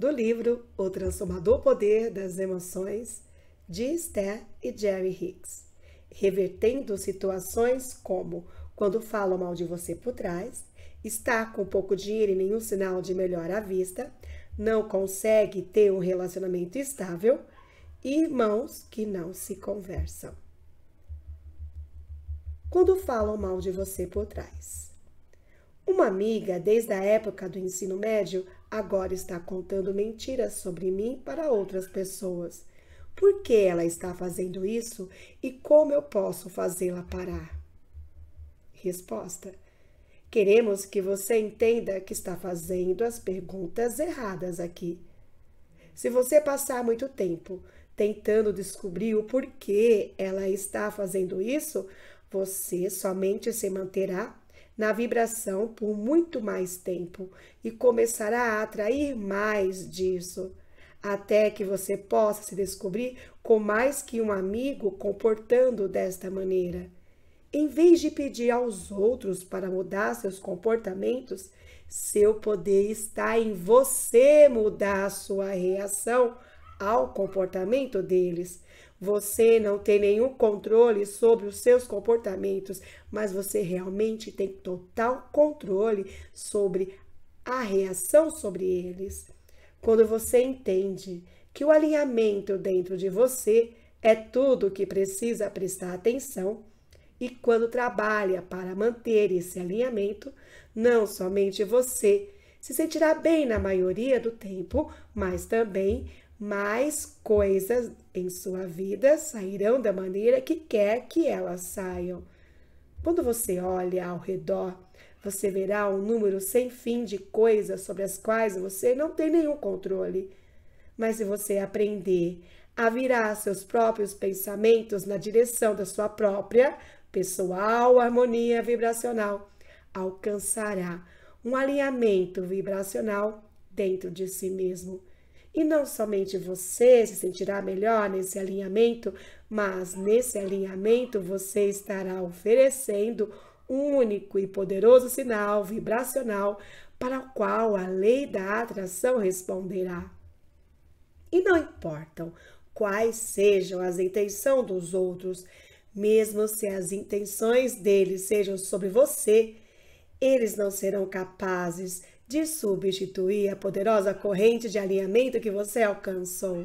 do livro O Transformador Poder das Emoções, de Esther e Jerry Hicks, revertendo situações como quando falam mal de você por trás, está com pouco dinheiro e nenhum sinal de melhor à vista, não consegue ter um relacionamento estável, e irmãos que não se conversam. Quando falam mal de você por trás. Uma amiga, desde a época do ensino médio, agora está contando mentiras sobre mim para outras pessoas. Por que ela está fazendo isso e como eu posso fazê-la parar? Resposta: Queremos que você entenda que está fazendo as perguntas erradas aqui. Se você passar muito tempo tentando descobrir o porquê ela está fazendo isso, você somente se manterá na vibração por muito mais tempo e começará a atrair mais disso, até que você possa se descobrir com mais que um amigo comportando desta maneira. Em vez de pedir aos outros para mudar seus comportamentos, seu poder está em você mudar sua reação ao comportamento deles. Você não tem nenhum controle sobre os seus comportamentos, mas você realmente tem total controle sobre a reação sobre eles. Quando você entende que o alinhamento dentro de você é tudo o que precisa prestar atenção, e quando trabalha para manter esse alinhamento, não somente você se sentirá bem na maioria do tempo, mas também mais coisas em sua vida sairão da maneira que quer que elas saiam. Quando você olha ao redor, você verá um número sem fim de coisas sobre as quais você não tem nenhum controle. Mas se você aprender a virar seus próprios pensamentos na direção da sua própria pessoal harmonia vibracional, alcançará um alinhamento vibracional dentro de si mesmo. E não somente você se sentirá melhor nesse alinhamento, mas nesse alinhamento você estará oferecendo um único e poderoso sinal vibracional para o qual a lei da atração responderá. E não importam quais sejam as intenções dos outros, mesmo se as intenções deles sejam sobre você, eles não serão capazes de substituir a poderosa corrente de alinhamento que você alcançou.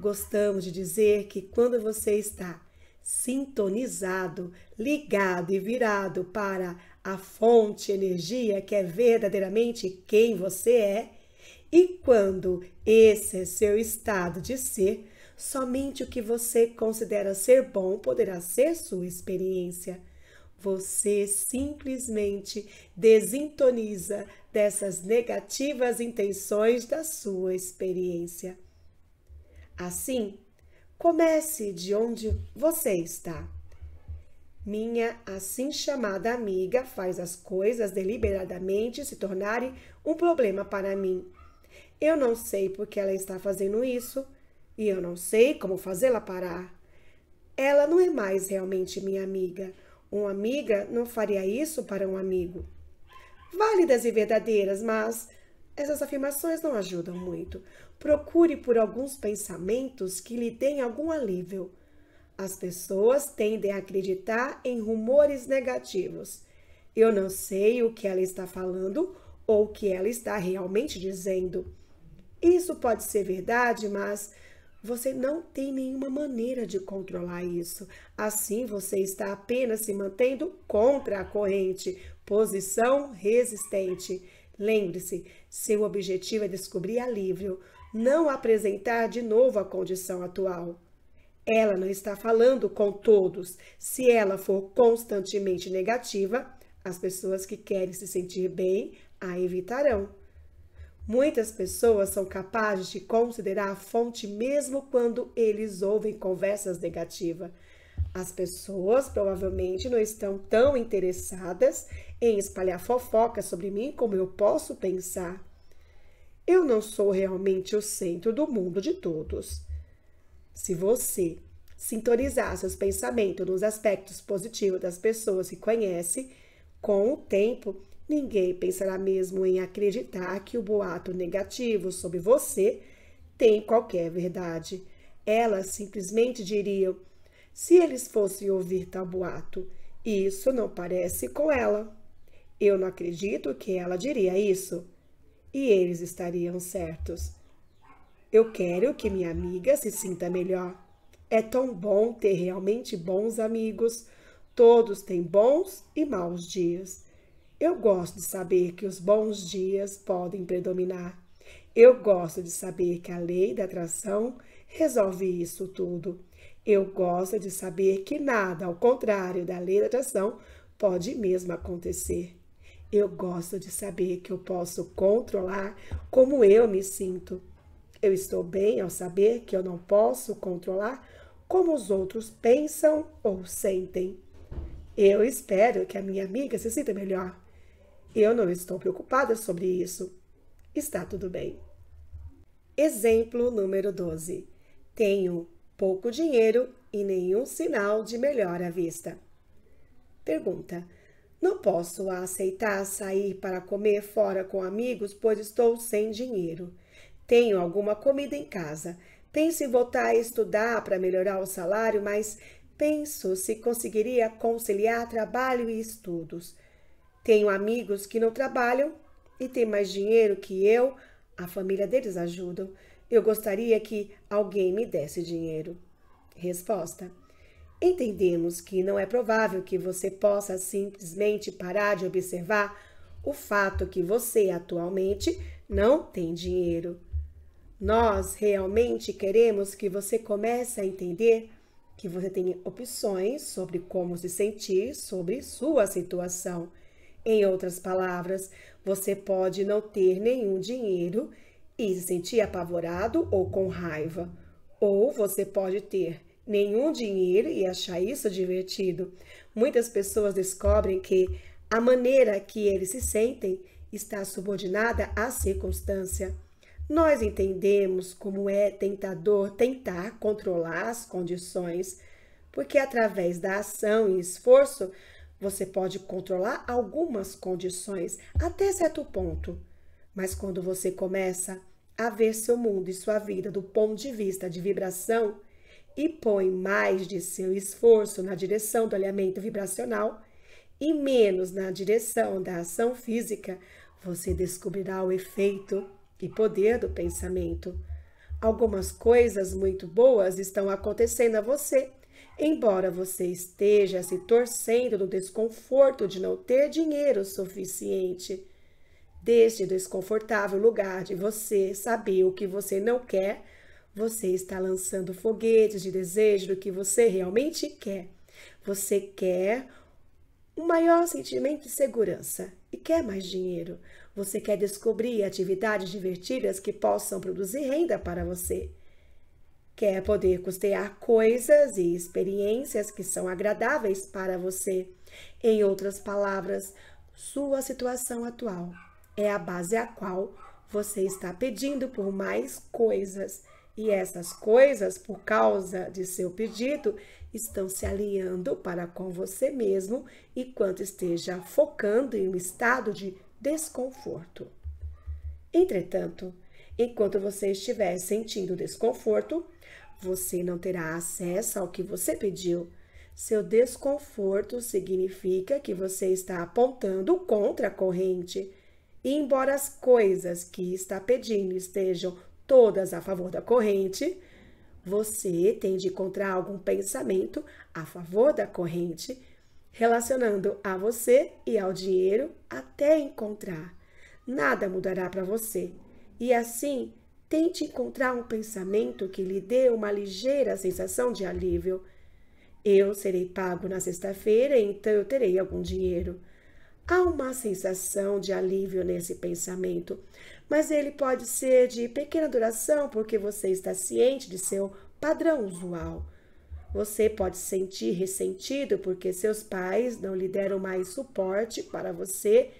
Gostamos de dizer que quando você está sintonizado, ligado e virado para a fonte energia que é verdadeiramente quem você é, e quando esse é seu estado de ser, Somente o que você considera ser bom poderá ser sua experiência. Você simplesmente desintoniza dessas negativas intenções da sua experiência. Assim, comece de onde você está. Minha assim chamada amiga faz as coisas deliberadamente se tornarem um problema para mim. Eu não sei por que ela está fazendo isso e eu não sei como fazê-la parar. Ela não é mais realmente minha amiga. Uma amiga não faria isso para um amigo. Válidas e verdadeiras, mas essas afirmações não ajudam muito. Procure por alguns pensamentos que lhe deem algum alívio. As pessoas tendem a acreditar em rumores negativos. Eu não sei o que ela está falando ou o que ela está realmente dizendo. Isso pode ser verdade, mas você não tem nenhuma maneira de controlar isso. Assim, você está apenas se mantendo contra a corrente, posição resistente. Lembre-se, seu objetivo é descobrir alívio, não apresentar de novo a condição atual. Ela não está falando com todos. Se ela for constantemente negativa, as pessoas que querem se sentir bem a evitarão. Muitas pessoas são capazes de considerar a fonte mesmo quando eles ouvem conversas negativas. As pessoas provavelmente não estão tão interessadas em espalhar fofocas sobre mim como eu posso pensar. Eu não sou realmente o centro do mundo de todos. Se você sintonizar seus pensamentos nos aspectos positivos das pessoas que conhece, com o tempo Ninguém pensará mesmo em acreditar que o boato negativo sobre você tem qualquer verdade. Elas simplesmente diriam: se eles fossem ouvir tal boato, isso não parece com ela. Eu não acredito que ela diria isso. E eles estariam certos. Eu quero que minha amiga se sinta melhor. É tão bom ter realmente bons amigos. Todos têm bons e maus dias. Eu gosto de saber que os bons dias podem predominar. Eu gosto de saber que a lei da atração resolve isso tudo. Eu gosto de saber que nada, ao contrário da lei da atração, pode mesmo acontecer. Eu gosto de saber que eu posso controlar como eu me sinto. Eu estou bem ao saber que eu não posso controlar como os outros pensam ou sentem. Eu espero que a minha amiga se sinta melhor. Eu não estou preocupada sobre isso. Está tudo bem. Exemplo número 12. Tenho pouco dinheiro e nenhum sinal de melhor à vista. Pergunta: Não posso aceitar sair para comer fora com amigos, pois estou sem dinheiro. Tenho alguma comida em casa. Penso em voltar a estudar para melhorar o salário, mas penso se conseguiria conciliar trabalho e estudos. Tenho amigos que não trabalham e têm mais dinheiro que eu, a família deles ajudam. Eu gostaria que alguém me desse dinheiro. Resposta: Entendemos que não é provável que você possa simplesmente parar de observar o fato que você atualmente não tem dinheiro. Nós realmente queremos que você comece a entender que você tem opções sobre como se sentir sobre sua situação em outras palavras, você pode não ter nenhum dinheiro e se sentir apavorado ou com raiva. Ou você pode ter nenhum dinheiro e achar isso divertido. Muitas pessoas descobrem que a maneira que eles se sentem está subordinada à circunstância. Nós entendemos como é tentador tentar controlar as condições, porque através da ação e esforço você pode controlar algumas condições até certo ponto, mas quando você começa a ver seu mundo e sua vida do ponto de vista de vibração e põe mais de seu esforço na direção do alinhamento vibracional e menos na direção da ação física, você descobrirá o efeito e poder do pensamento. Algumas coisas muito boas estão acontecendo a você Embora você esteja se torcendo no desconforto de não ter dinheiro suficiente, deste desconfortável lugar de você saber o que você não quer, você está lançando foguetes de desejo do que você realmente quer. Você quer um maior sentimento de segurança e quer mais dinheiro. Você quer descobrir atividades divertidas que possam produzir renda para você quer poder custear coisas e experiências que são agradáveis para você. Em outras palavras, sua situação atual é a base a qual você está pedindo por mais coisas. E essas coisas, por causa de seu pedido, estão se alinhando para com você mesmo enquanto esteja focando em um estado de desconforto. Entretanto, enquanto você estiver sentindo desconforto, você não terá acesso ao que você pediu. Seu desconforto significa que você está apontando contra a corrente. E embora as coisas que está pedindo estejam todas a favor da corrente, você tem de encontrar algum pensamento a favor da corrente, relacionando a você e ao dinheiro até encontrar. Nada mudará para você. E assim, Tente encontrar um pensamento que lhe dê uma ligeira sensação de alívio. Eu serei pago na sexta-feira, então eu terei algum dinheiro. Há uma sensação de alívio nesse pensamento, mas ele pode ser de pequena duração porque você está ciente de seu padrão usual. Você pode sentir ressentido porque seus pais não lhe deram mais suporte para você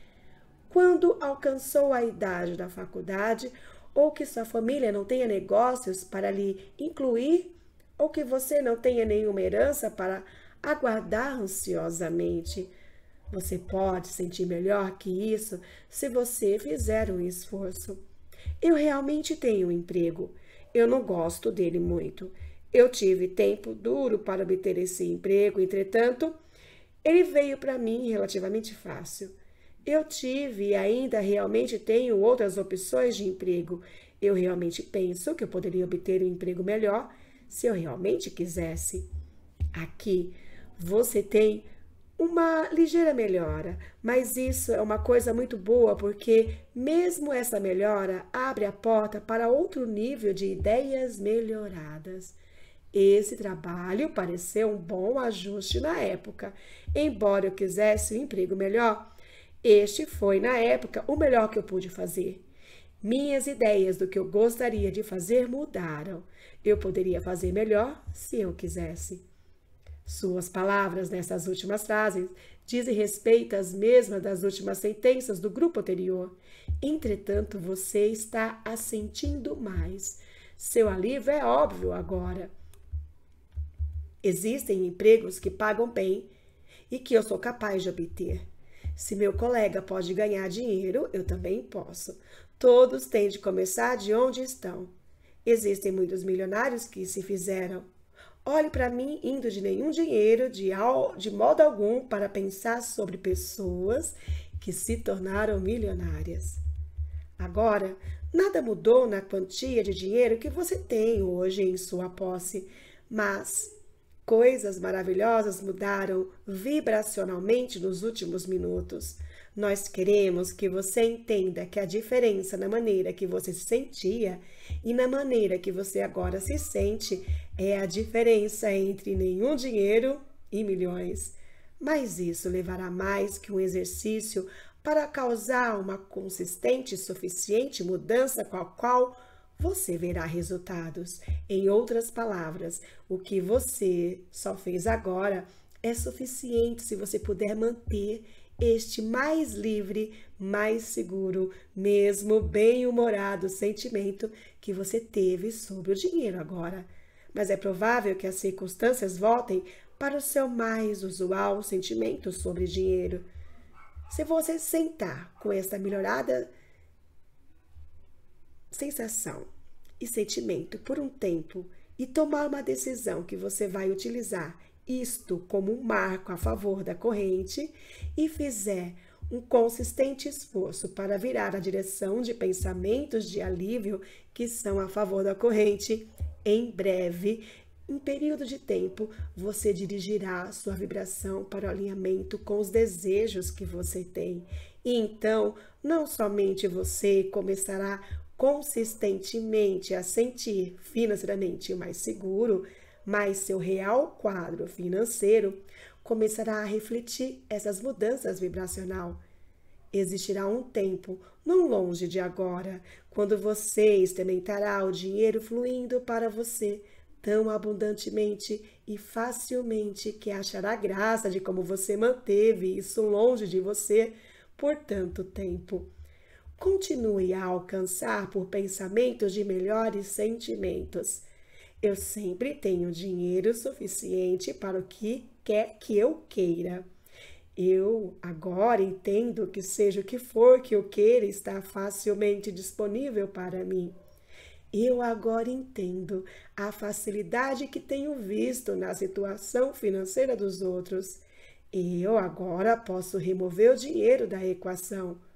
quando alcançou a idade da faculdade ou que sua família não tenha negócios para lhe incluir, ou que você não tenha nenhuma herança para aguardar ansiosamente. Você pode sentir melhor que isso se você fizer um esforço. Eu realmente tenho um emprego. Eu não gosto dele muito. Eu tive tempo duro para obter esse emprego, entretanto, ele veio para mim relativamente fácil. Eu tive e ainda realmente tenho outras opções de emprego. Eu realmente penso que eu poderia obter um emprego melhor se eu realmente quisesse. Aqui você tem uma ligeira melhora, mas isso é uma coisa muito boa porque, mesmo essa melhora, abre a porta para outro nível de ideias melhoradas. Esse trabalho pareceu um bom ajuste na época. Embora eu quisesse um emprego melhor, este foi, na época, o melhor que eu pude fazer. Minhas ideias do que eu gostaria de fazer mudaram. Eu poderia fazer melhor se eu quisesse. Suas palavras nessas últimas frases dizem respeito às mesmas das últimas sentenças do grupo anterior. Entretanto, você está assentindo mais. Seu alívio é óbvio agora. Existem empregos que pagam bem e que eu sou capaz de obter. Se meu colega pode ganhar dinheiro, eu também posso. Todos têm de começar de onde estão. Existem muitos milionários que se fizeram Olhe para mim indo de nenhum dinheiro, de, de modo algum, para pensar sobre pessoas que se tornaram milionárias. Agora, nada mudou na quantia de dinheiro que você tem hoje em sua posse, mas coisas maravilhosas mudaram vibracionalmente nos últimos minutos. Nós queremos que você entenda que a diferença na maneira que você se sentia e na maneira que você agora se sente é a diferença entre nenhum dinheiro e milhões. Mas isso levará mais que um exercício para causar uma consistente e suficiente mudança com a qual você verá resultados. Em outras palavras, o que você só fez agora é suficiente se você puder manter este mais livre, mais seguro, mesmo bem-humorado sentimento que você teve sobre o dinheiro agora. Mas é provável que as circunstâncias voltem para o seu mais usual sentimento sobre dinheiro. Se você sentar com esta melhorada sensação e sentimento por um tempo e tomar uma decisão que você vai utilizar isto como um marco a favor da corrente e fizer um consistente esforço para virar a direção de pensamentos de alívio que são a favor da corrente, em breve, em período de tempo, você dirigirá sua vibração para o alinhamento com os desejos que você tem. E então, não somente você começará consistentemente a sentir financeiramente mais seguro, mas seu real quadro financeiro começará a refletir essas mudanças vibracional. Existirá um tempo, não longe de agora, quando você experimentará o dinheiro fluindo para você tão abundantemente e facilmente que achará graça de como você manteve isso longe de você por tanto tempo. Continue a alcançar por pensamentos de melhores sentimentos. Eu sempre tenho dinheiro suficiente para o que quer que eu queira. Eu agora entendo que seja o que for que eu queira está facilmente disponível para mim. Eu agora entendo a facilidade que tenho visto na situação financeira dos outros. Eu agora posso remover o dinheiro da equação.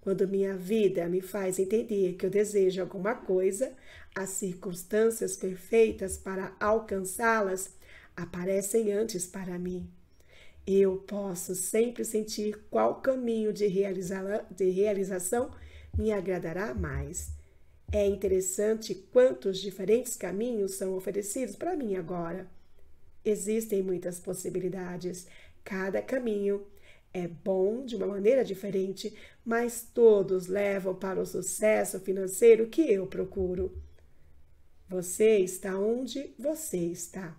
Quando minha vida me faz entender que eu desejo alguma coisa, as circunstâncias perfeitas para alcançá-las aparecem antes para mim. Eu posso sempre sentir qual caminho de, de realização me agradará mais. É interessante quantos diferentes caminhos são oferecidos para mim agora. Existem muitas possibilidades. Cada caminho é bom de uma maneira diferente, mas todos levam para o sucesso financeiro que eu procuro. Você está onde você está.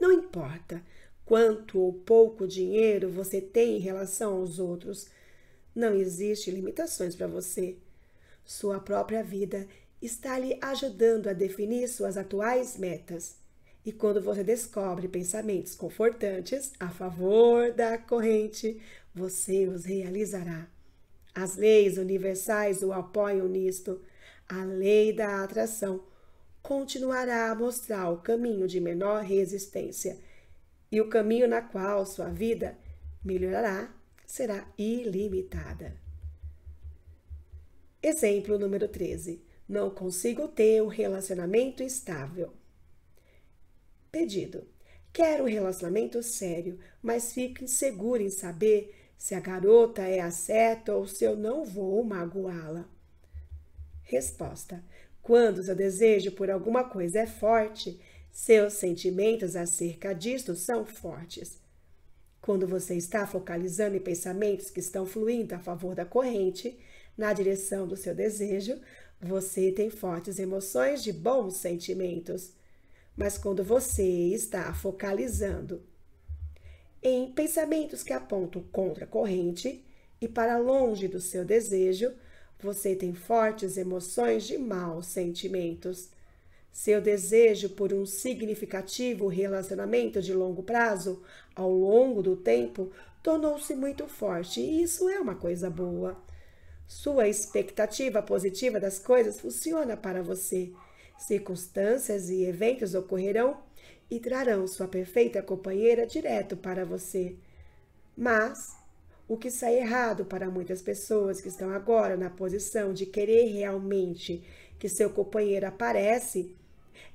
Não importa quanto ou pouco dinheiro você tem em relação aos outros, não existe limitações para você. Sua própria vida está lhe ajudando a definir suas atuais metas. E quando você descobre pensamentos confortantes a favor da corrente, você os realizará. As leis universais o apoiam nisto. A lei da atração continuará a mostrar o caminho de menor resistência e o caminho na qual sua vida melhorará será ilimitada. Exemplo número 13. Não consigo ter um relacionamento estável. Pedido. Quero um relacionamento sério, mas fico inseguro em saber se a garota é a certa ou se eu não vou magoá-la. Resposta: Quando seu desejo por alguma coisa é forte, seus sentimentos acerca disto são fortes. Quando você está focalizando em pensamentos que estão fluindo a favor da corrente, na direção do seu desejo, você tem fortes emoções de bons sentimentos. Mas quando você está focalizando em pensamentos que apontam contra a corrente e para longe do seu desejo, você tem fortes emoções de maus sentimentos. Seu desejo por um significativo relacionamento de longo prazo, ao longo do tempo, tornou-se muito forte e isso é uma coisa boa. Sua expectativa positiva das coisas funciona para você. Circunstâncias e eventos ocorrerão e trarão sua perfeita companheira direto para você. Mas o que sai errado para muitas pessoas que estão agora na posição de querer realmente que seu companheiro aparece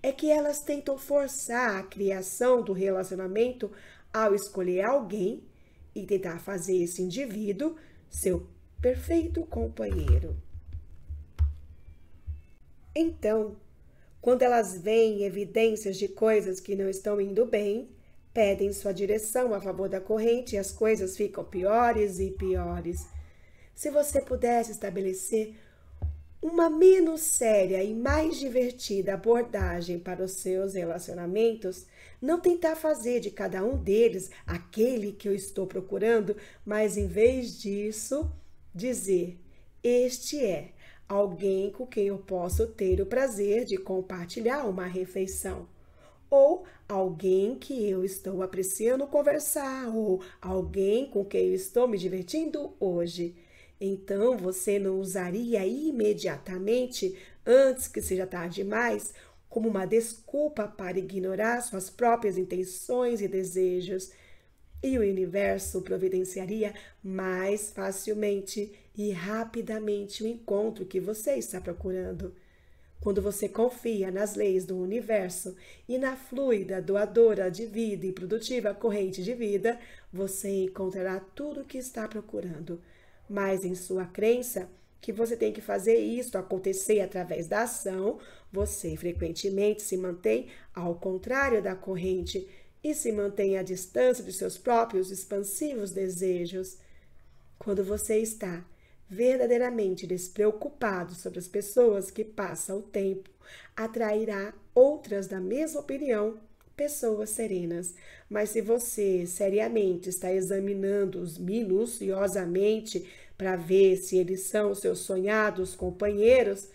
é que elas tentam forçar a criação do relacionamento ao escolher alguém e tentar fazer esse indivíduo seu perfeito companheiro. Então, quando elas veem evidências de coisas que não estão indo bem, pedem sua direção a favor da corrente e as coisas ficam piores e piores. Se você pudesse estabelecer uma menos séria e mais divertida abordagem para os seus relacionamentos, não tentar fazer de cada um deles aquele que eu estou procurando, mas em vez disso, dizer: Este é alguém com quem eu posso ter o prazer de compartilhar uma refeição, ou alguém que eu estou apreciando conversar, ou alguém com quem eu estou me divertindo hoje. Então você não usaria imediatamente, antes que seja tarde demais, como uma desculpa para ignorar suas próprias intenções e desejos. E o universo providenciaria mais facilmente e rapidamente o encontro que você está procurando. Quando você confia nas leis do universo e na fluida, doadora de vida e produtiva corrente de vida, você encontrará tudo o que está procurando. Mas em sua crença que você tem que fazer isso acontecer através da ação, você frequentemente se mantém ao contrário da corrente e se mantém à distância de seus próprios expansivos desejos. Quando você está verdadeiramente despreocupado sobre as pessoas que passam o tempo, atrairá outras da mesma opinião, pessoas serenas. Mas se você seriamente está examinando-os minuciosamente para ver se eles são seus sonhados companheiros,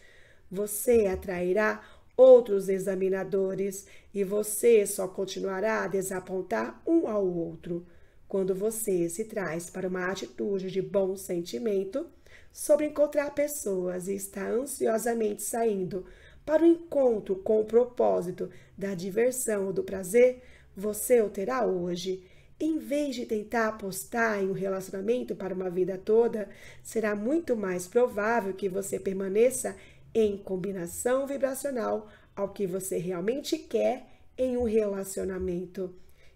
você atrairá outros examinadores e você só continuará a desapontar um ao outro. Quando você se traz para uma atitude de bom sentimento, sobre encontrar pessoas e está ansiosamente saindo para o encontro com o propósito da diversão ou do prazer, você o terá hoje. Em vez de tentar apostar em um relacionamento para uma vida toda, será muito mais provável que você permaneça em combinação vibracional ao que você realmente quer em um relacionamento.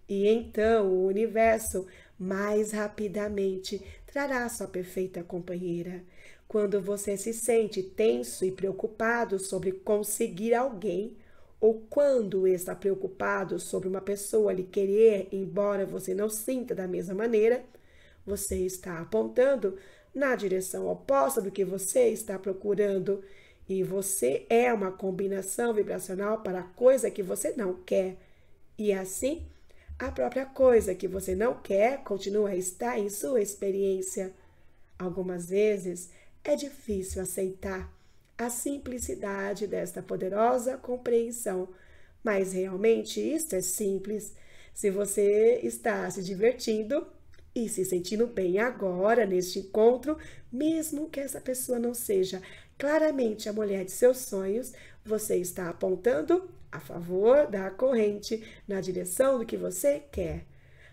E então o universo mais rapidamente trará sua perfeita companheira. Quando você se sente tenso e preocupado sobre conseguir alguém, ou quando está preocupado sobre uma pessoa lhe querer, embora você não sinta da mesma maneira, você está apontando na direção oposta do que você está procurando. E você é uma combinação vibracional para a coisa que você não quer. E assim, a própria coisa que você não quer continua a estar em sua experiência. Algumas vezes é difícil aceitar a simplicidade desta poderosa compreensão, Mas realmente isso é simples. Se você está se divertindo e se sentindo bem agora neste encontro, mesmo que essa pessoa não seja claramente a mulher de seus sonhos, você está apontando a favor da corrente na direção do que você quer.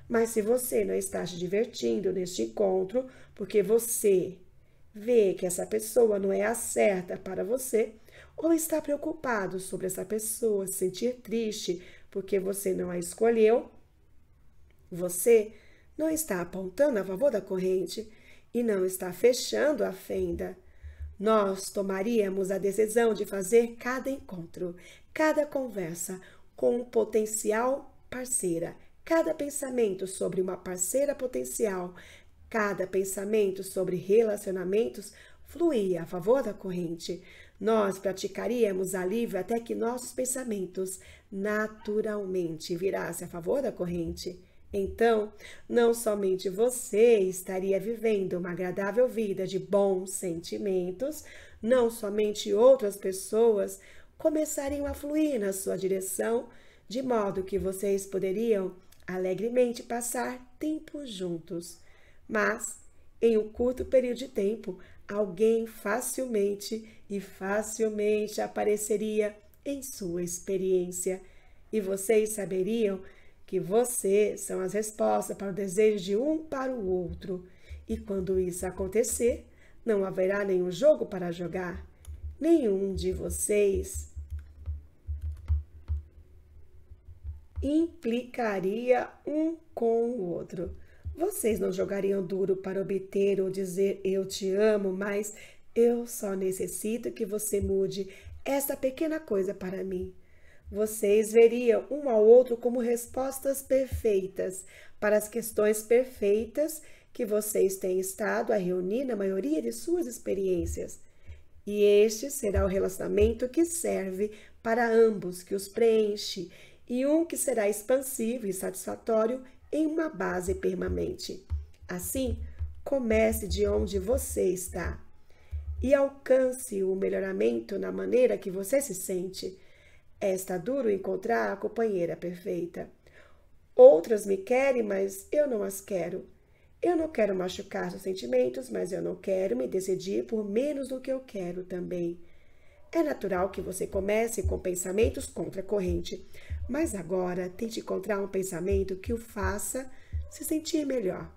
Mas se você não está se divertindo neste encontro, porque você vê que essa pessoa não é a certa para você, ou está preocupado sobre essa pessoa se sentir triste porque você não a escolheu, você não está apontando a favor da corrente e não está fechando a fenda. Nós tomaríamos a decisão de fazer cada encontro, cada conversa com um potencial parceira, cada pensamento sobre uma parceira potencial, cada pensamento sobre relacionamentos fluía a favor da corrente. Nós praticaríamos alívio até que nossos pensamentos naturalmente virassem a favor da corrente. Então, não somente você estaria vivendo uma agradável vida de bons sentimentos, não somente outras pessoas começariam a fluir na sua direção, de modo que vocês poderiam alegremente passar tempo juntos. Mas, em um curto período de tempo, alguém facilmente e facilmente apareceria em sua experiência e vocês saberiam que vocês são as respostas para o desejo de um para o outro. E quando isso acontecer, não haverá nenhum jogo para jogar. Nenhum de vocês implicaria um com o outro. Vocês não jogariam duro para obter ou dizer eu te amo, mas eu só necessito que você mude esta pequena coisa para mim vocês veriam um ao outro como respostas perfeitas para as questões perfeitas que vocês têm estado a reunir na maioria de suas experiências. E este será o relacionamento que serve para ambos, que os preenche, e um que será expansivo e satisfatório em uma base permanente. Assim, comece de onde você está e alcance o melhoramento na maneira que você se sente está duro encontrar a companheira perfeita. Outras me querem, mas eu não as quero. Eu não quero machucar seus sentimentos, mas eu não quero me decidir por menos do que eu quero também. É natural que você comece com pensamentos contra a corrente, mas agora tente encontrar um pensamento que o faça se sentir melhor.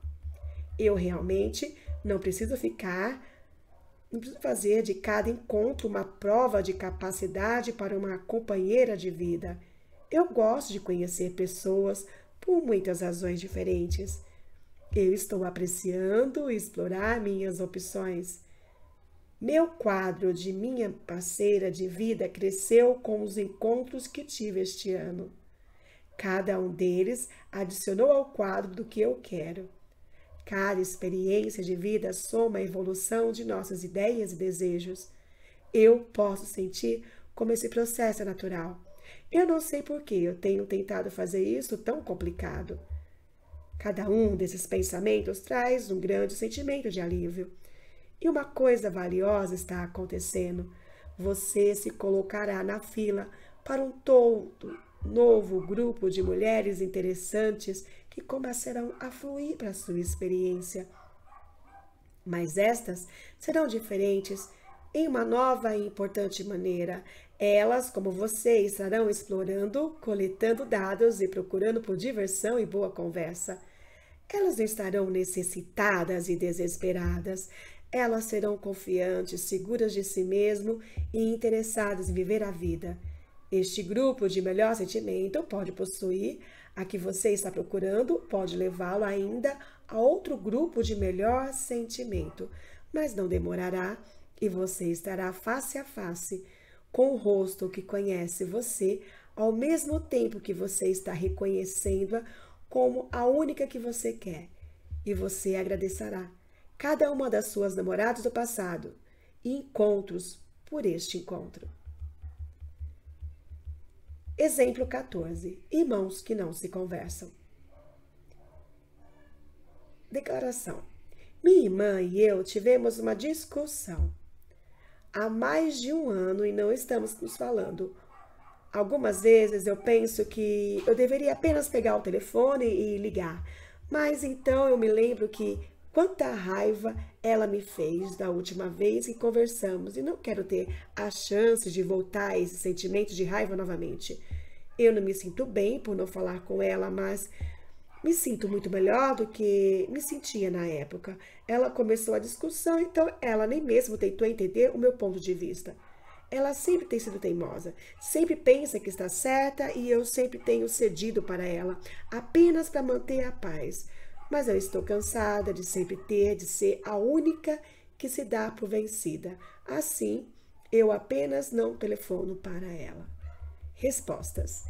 Eu realmente não preciso ficar não preciso fazer de cada encontro uma prova de capacidade para uma companheira de vida. Eu gosto de conhecer pessoas por muitas razões diferentes. Eu estou apreciando explorar minhas opções. Meu quadro de minha parceira de vida cresceu com os encontros que tive este ano. Cada um deles adicionou ao quadro do que eu quero. Cada experiência de vida soma a evolução de nossas ideias e desejos. Eu posso sentir como esse processo é natural. Eu não sei por que eu tenho tentado fazer isso tão complicado. Cada um desses pensamentos traz um grande sentimento de alívio. E uma coisa valiosa está acontecendo. Você se colocará na fila para um todo novo grupo de mulheres interessantes que começarão a fluir para a sua experiência. Mas estas serão diferentes em uma nova e importante maneira. Elas, como você, estarão explorando, coletando dados e procurando por diversão e boa conversa. Elas estarão necessitadas e desesperadas. Elas serão confiantes, seguras de si mesmo e interessadas em viver a vida. Este grupo de melhor sentimento pode possuir a que você está procurando pode levá-lo ainda a outro grupo de melhor sentimento, mas não demorará e você estará face a face com o rosto que conhece você, ao mesmo tempo que você está reconhecendo-a como a única que você quer. E você agradecerá cada uma das suas namoradas do passado e encontros por este encontro. Exemplo 14. Irmãos que não se conversam. Declaração. Minha irmã e eu tivemos uma discussão há mais de um ano e não estamos nos falando Algumas vezes eu penso que eu deveria apenas pegar o telefone e ligar, mas então eu me lembro que quanta raiva ela me fez da última vez que conversamos e não quero ter a chance de voltar a esse sentimento de raiva novamente. Eu não me sinto bem por não falar com ela, mas me sinto muito melhor do que me sentia na época. Ela começou a discussão, então ela nem mesmo tentou entender o meu ponto de vista. Ela sempre tem sido teimosa, sempre pensa que está certa e eu sempre tenho cedido para ela, apenas para manter a paz. Mas eu estou cansada de sempre ter de ser a única que se dá por vencida. Assim, eu apenas não telefono para ela. Respostas.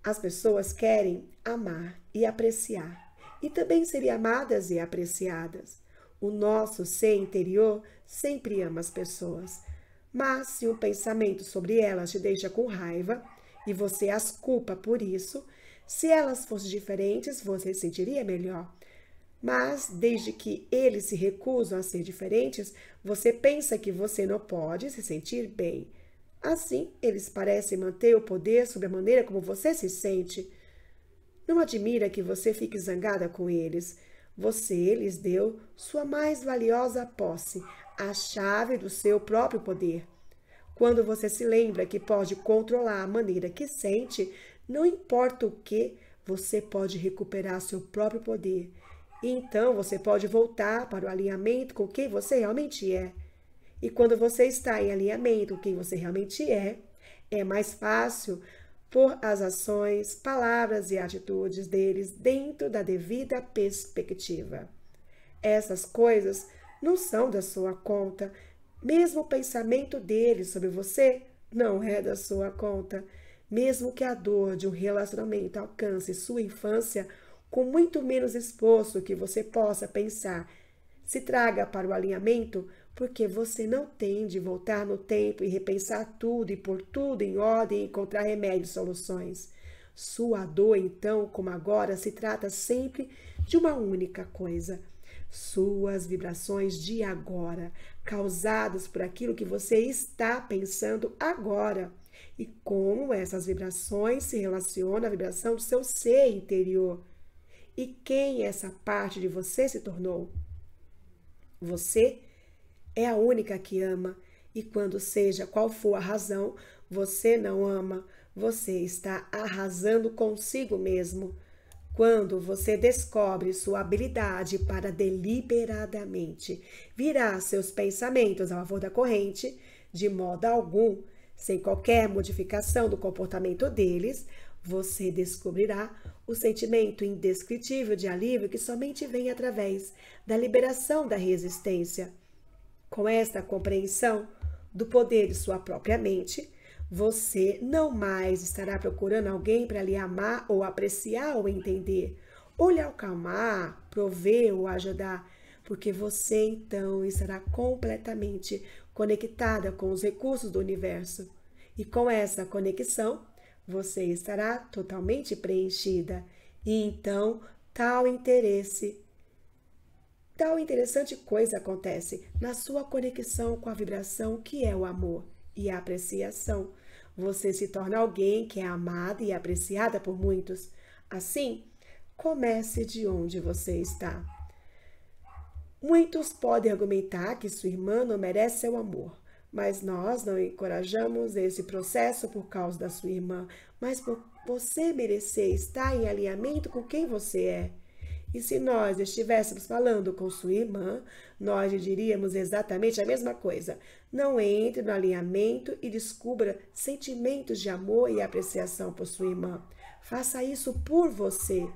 As pessoas querem amar e apreciar, e também serem amadas e apreciadas. O nosso ser interior sempre ama as pessoas. Mas se um pensamento sobre elas te deixa com raiva e você as culpa por isso, se elas fossem diferentes, você se sentiria melhor. Mas, desde que eles se recusam a ser diferentes, você pensa que você não pode se sentir bem. Assim, eles parecem manter o poder sobre a maneira como você se sente. Não admira que você fique zangada com eles. Você lhes deu sua mais valiosa posse, a chave do seu próprio poder. Quando você se lembra que pode controlar a maneira que sente, não importa o que, você pode recuperar seu próprio poder. Então você pode voltar para o alinhamento com quem você realmente é. E quando você está em alinhamento com quem você realmente é, é mais fácil pôr as ações, palavras e atitudes deles dentro da devida perspectiva. Essas coisas não são da sua conta, mesmo o pensamento dele sobre você não é da sua conta. Mesmo que a dor de um relacionamento alcance sua infância, com muito menos esforço que você possa pensar, se traga para o alinhamento, porque você não tem de voltar no tempo e repensar tudo e pôr tudo em ordem e encontrar remédios e soluções. Sua dor, então, como agora, se trata sempre de uma única coisa suas vibrações de agora, causadas por aquilo que você está pensando agora. E como essas vibrações se relacionam à vibração do seu ser interior. E quem essa parte de você se tornou? Você é a única que ama, e quando seja qual for a razão, você não ama, você está arrasando consigo mesmo. Quando você descobre sua habilidade para deliberadamente virar seus pensamentos a favor da corrente, de modo algum, sem qualquer modificação do comportamento deles, você descobrirá o sentimento indescritível de alívio que somente vem através da liberação da resistência. Com esta compreensão do poder de sua própria mente, você não mais estará procurando alguém para lhe amar ou apreciar ou entender, ou lhe acalmar, prover ou ajudar, porque você então estará completamente conectada com os recursos do universo. E com essa conexão, você estará totalmente preenchida. E então, tal interesse, tal interessante coisa acontece na sua conexão com a vibração que é o amor e a apreciação. Você se torna alguém que é amada e apreciada por muitos. Assim, comece de onde você está. Muitos podem argumentar que sua irmã não merece seu amor, mas nós não encorajamos esse processo por causa da sua irmã, mas por você merecer estar em alinhamento com quem você é. E se nós estivéssemos falando com sua irmã, nós lhe diríamos exatamente a mesma coisa. Não entre no alinhamento e descubra sentimentos de amor e apreciação por sua irmã. Faça isso por você.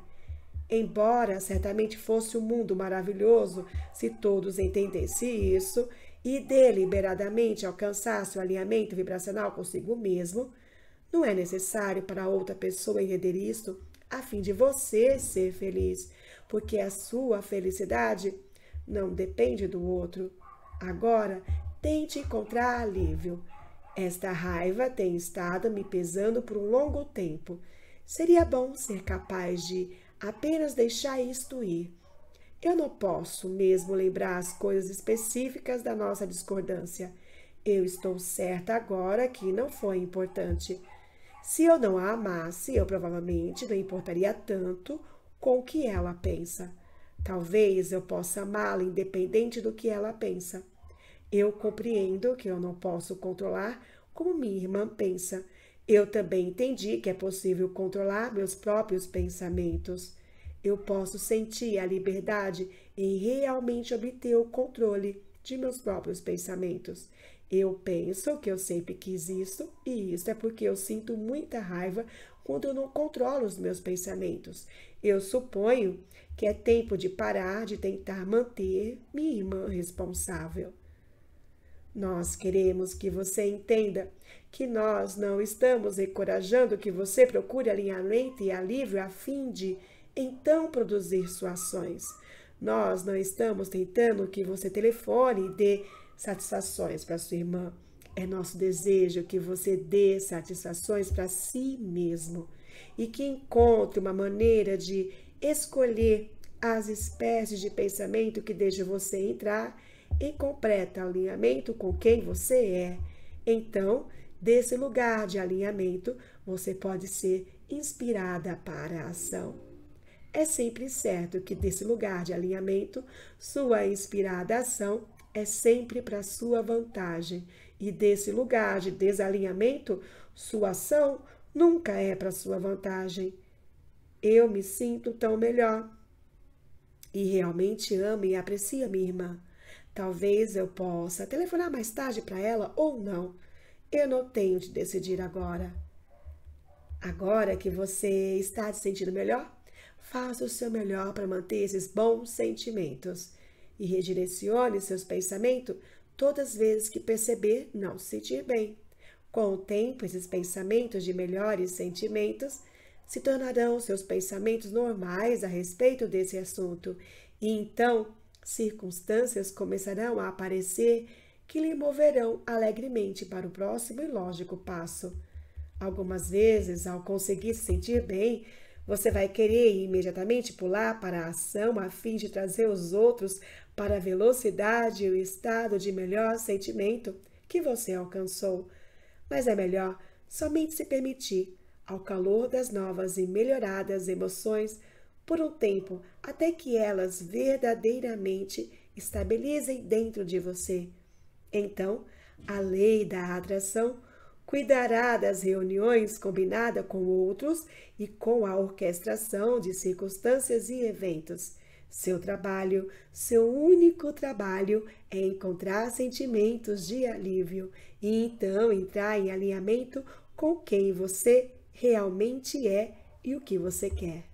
Embora certamente fosse um mundo maravilhoso se todos entendessem isso e deliberadamente alcançasse o alinhamento vibracional consigo mesmo, não é necessário para outra pessoa entender isso a fim de você ser feliz porque a sua felicidade não depende do outro. Agora, tente encontrar alívio. Esta raiva tem estado me pesando por um longo tempo. Seria bom ser capaz de apenas deixar isto ir. Eu não posso mesmo lembrar as coisas específicas da nossa discordância. Eu estou certa agora que não foi importante. Se eu não a amasse, eu provavelmente não importaria tanto com o que ela pensa. Talvez eu possa amá-la independente do que ela pensa. Eu compreendo que eu não posso controlar como minha irmã pensa. Eu também entendi que é possível controlar meus próprios pensamentos. Eu posso sentir a liberdade em realmente obter o controle de meus próprios pensamentos. Eu penso que eu sempre quis isso, e isso é porque eu sinto muita raiva quando eu não controlo os meus pensamentos. Eu suponho que é tempo de parar de tentar manter minha irmã responsável. Nós queremos que você entenda que nós não estamos encorajando que você procure alinhamento e alívio a fim de então produzir suas ações. Nós não estamos tentando que você telefone e dê satisfações para sua irmã. É nosso desejo que você dê satisfações para si mesmo e que encontre uma maneira de escolher as espécies de pensamento que deixam você entrar em alinhamento com quem você é. Então, desse lugar de alinhamento, você pode ser inspirada para a ação. É sempre certo que desse lugar de alinhamento, sua inspirada ação é sempre para sua vantagem, e desse lugar de desalinhamento, sua ação nunca é para sua vantagem. Eu me sinto tão melhor. E realmente amo e aprecio minha irmã. Talvez eu possa telefonar mais tarde para ela ou não. Eu não tenho de decidir agora. Agora que você está se sentindo melhor, faça o seu melhor para manter esses bons sentimentos e redirecione seus pensamentos todas as vezes que perceber não se sentir bem. Com o tempo, esses pensamentos de melhores sentimentos se tornarão seus pensamentos normais a respeito desse assunto, e então circunstâncias começarão a aparecer que lhe moverão alegremente para o próximo e lógico passo. Algumas vezes, ao conseguir se sentir bem, você vai querer imediatamente pular para a ação a fim de trazer os outros para a velocidade e o estado de melhor sentimento que você alcançou. Mas é melhor somente se permitir, ao calor das novas e melhoradas emoções, por um tempo, até que elas verdadeiramente estabilizem dentro de você. Então, a lei da atração cuidará das reuniões combinadas com outros e com a orquestração de circunstâncias e eventos. Seu trabalho, seu único trabalho é encontrar sentimentos de alívio e então entrar em alinhamento com quem você realmente é e o que você quer.